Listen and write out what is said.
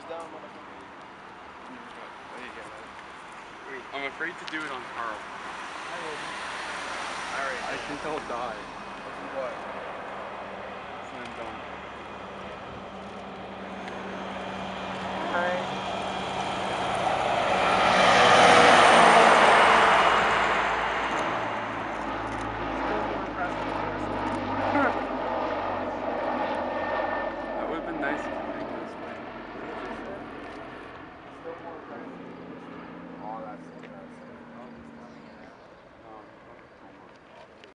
goes down, motherfucker. I'm afraid to do it on Carl. I will. Alright. I think I'll die. What? Slam dunk. Alright. nice.